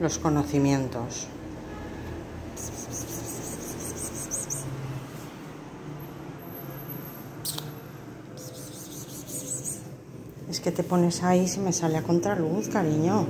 los conocimientos. Es que te pones ahí si me sale a contraluz, cariño.